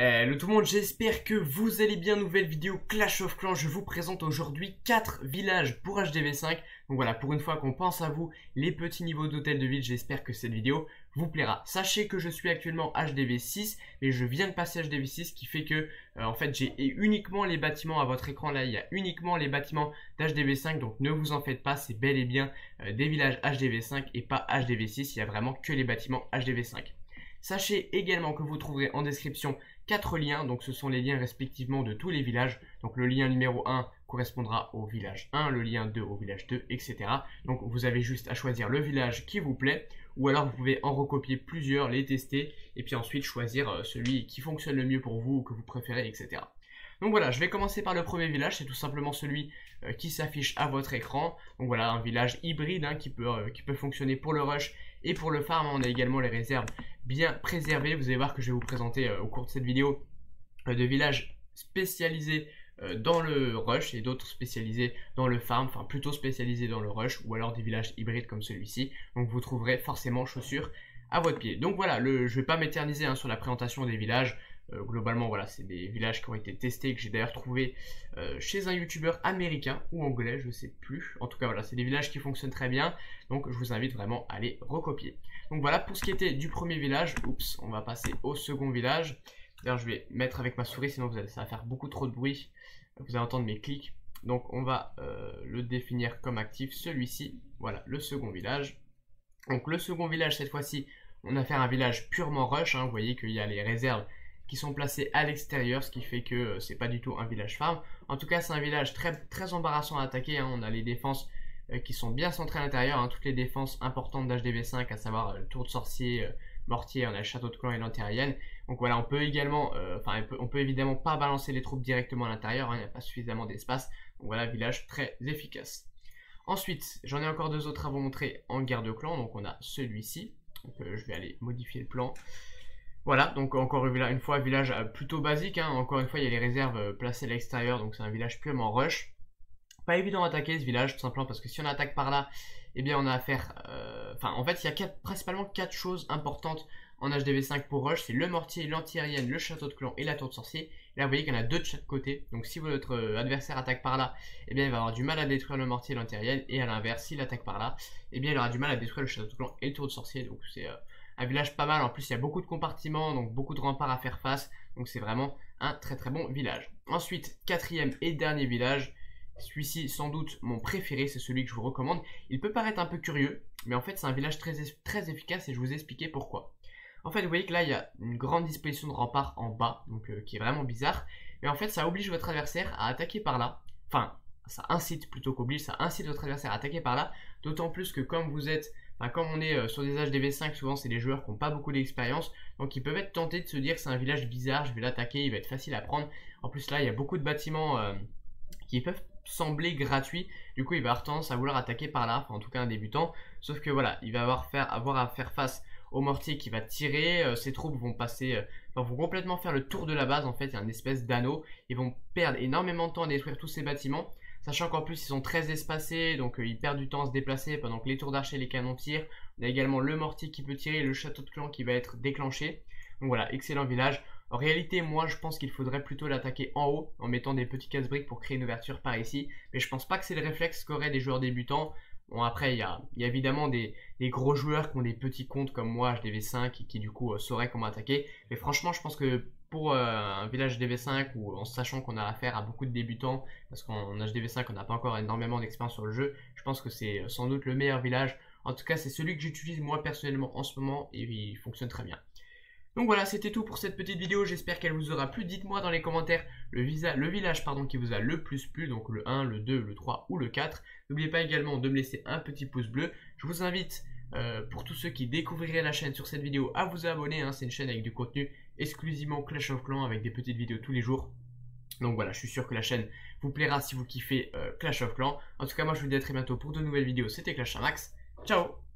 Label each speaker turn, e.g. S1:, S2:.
S1: Hello tout le monde, j'espère que vous allez bien. Nouvelle vidéo Clash of Clans. Je vous présente aujourd'hui 4 villages pour HDV5. Donc voilà, pour une fois qu'on pense à vous, les petits niveaux d'hôtel de ville, j'espère que cette vidéo vous plaira. Sachez que je suis actuellement HDV6, mais je viens de passer HDV6, qui fait que, euh, en fait, j'ai uniquement les bâtiments à votre écran. Là, il y a uniquement les bâtiments d'HDV5, donc ne vous en faites pas, c'est bel et bien euh, des villages HDV5 et pas HDV6. Il y a vraiment que les bâtiments HDV5. Sachez également que vous trouverez en description 4 liens, donc ce sont les liens respectivement de tous les villages. Donc le lien numéro 1 correspondra au village 1, le lien 2 au village 2, etc. Donc vous avez juste à choisir le village qui vous plaît, ou alors vous pouvez en recopier plusieurs, les tester, et puis ensuite choisir euh, celui qui fonctionne le mieux pour vous, ou que vous préférez, etc. Donc voilà, je vais commencer par le premier village, c'est tout simplement celui euh, qui s'affiche à votre écran. Donc voilà, un village hybride hein, qui, peut, euh, qui peut fonctionner pour le rush et pour le farm. On a également les réserves bien préservées. Vous allez voir que je vais vous présenter euh, au cours de cette vidéo de villages spécialisés dans le rush et d'autres spécialisés dans le farm, enfin plutôt spécialisés dans le rush ou alors des villages hybrides comme celui-ci. Donc vous trouverez forcément chaussures à votre pied. Donc voilà, le, je ne vais pas m'éterniser hein, sur la présentation des villages. Euh, globalement, voilà, c'est des villages qui ont été testés, que j'ai d'ailleurs trouvé euh, chez un youtubeur américain ou anglais, je sais plus. En tout cas, voilà, c'est des villages qui fonctionnent très bien, donc je vous invite vraiment à les recopier. Donc voilà, pour ce qui était du premier village, oups, on va passer au second village. D'ailleurs, je vais mettre avec ma souris, sinon ça va faire beaucoup trop de bruit. Vous allez entendre mes clics. Donc on va euh, le définir comme actif, celui-ci. Voilà, le second village. Donc le second village, cette fois-ci, on a fait un village purement rush. Hein. Vous voyez qu'il y a les réserves qui sont placés à l'extérieur, ce qui fait que euh, c'est pas du tout un village farm. En tout cas, c'est un village très, très embarrassant à attaquer. Hein. On a les défenses euh, qui sont bien centrées à l'intérieur, hein. toutes les défenses importantes d'HDV5, à savoir le euh, tour de sorcier, mortier, on a le château de clan et l'antérienne. Donc voilà, on peut également, enfin, on, peut évidemment pas balancer les troupes directement à l'intérieur, hein. il n'y a pas suffisamment d'espace. Donc voilà, village très efficace. Ensuite, j'en ai encore deux autres à vous montrer en guerre de clan. Donc on a celui-ci. Je vais aller modifier le plan. Voilà, donc encore une fois, village euh, plutôt basique. Hein. Encore une fois, il y a les réserves euh, placées à l'extérieur, donc c'est un village purement rush. Pas évident d'attaquer ce village, tout simplement parce que si on attaque par là, eh bien on a affaire... Euh, enfin, en fait, il y a principalement quatre choses importantes en HDV5 pour rush. C'est le mortier, l'anti-aérienne, le château de clan et la tour de sorcier. là, vous voyez qu'il y en a deux de chaque côté. Donc si votre adversaire attaque par là, eh bien il va avoir du mal à détruire le mortier et l'anti-aérienne. Et à l'inverse, s'il attaque par là, eh bien il aura du mal à détruire le château de clan et le tour de sorcier. Donc c'est un village pas mal. En plus, il y a beaucoup de compartiments, donc beaucoup de remparts à faire face. Donc c'est vraiment un très très bon village. Ensuite, quatrième et dernier village. Celui-ci, sans doute, mon préféré, c'est celui que je vous recommande. Il peut paraître un peu curieux, mais en fait, c'est un village très, très efficace et je vous expliquer pourquoi. En fait, vous voyez que là, il y a une grande disposition de remparts en bas, donc euh, qui est vraiment bizarre. Mais en fait, ça oblige votre adversaire à attaquer par là. Enfin, ça incite plutôt qu'oblige, ça incite votre adversaire à attaquer par là. D'autant plus que comme vous êtes comme on est euh, sur des HDV5, souvent c'est des joueurs qui n'ont pas beaucoup d'expérience, donc ils peuvent être tentés de se dire que c'est un village bizarre, je vais l'attaquer, il va être facile à prendre. En plus là, il y a beaucoup de bâtiments euh, qui peuvent sembler gratuits, du coup il va avoir tendance à vouloir attaquer par là, en tout cas un débutant, sauf que voilà, il va avoir à faire face au mortier qui va tirer, euh, ses troupes vont passer, vont complètement faire le tour de la base en fait, il y a une espèce d'anneau, ils vont perdre énormément de temps à détruire tous ces bâtiments, Sachant qu'en plus ils sont très espacés, donc euh, ils perdent du temps à se déplacer pendant que les tours d'archer et les canons tirent. On a également le mortier qui peut tirer le château de clan qui va être déclenché. Donc voilà, excellent village. En réalité, moi je pense qu'il faudrait plutôt l'attaquer en haut en mettant des petits casse-briques pour créer une ouverture par ici. Mais je pense pas que c'est le réflexe qu'auraient des joueurs débutants. Bon après il y a, évidemment des, gros joueurs qui ont des petits comptes comme moi HDV5 et qui du coup euh, sauraient comment attaquer. Mais franchement je pense que pour euh, un village DV5 ou en sachant qu'on a affaire à beaucoup de débutants, parce qu'en HDV5 on n'a pas encore énormément d'expérience sur le jeu, je pense que c'est euh, sans doute le meilleur village. En tout cas c'est celui que j'utilise moi personnellement en ce moment et il fonctionne très bien. Donc voilà, c'était tout pour cette petite vidéo, j'espère qu'elle vous aura plu. Dites-moi dans les commentaires le, le village pardon, qui vous a le plus plu, donc le 1, le 2, le 3 ou le 4. N'oubliez pas également de me laisser un petit pouce bleu. Je vous invite, euh, pour tous ceux qui découvriraient la chaîne sur cette vidéo, à vous abonner. Hein. C'est une chaîne avec du contenu exclusivement Clash of Clans avec des petites vidéos tous les jours. Donc voilà, je suis sûr que la chaîne vous plaira si vous kiffez euh, Clash of Clans. En tout cas, moi je vous dis à très bientôt pour de nouvelles vidéos. C'était Clash Max. Ciao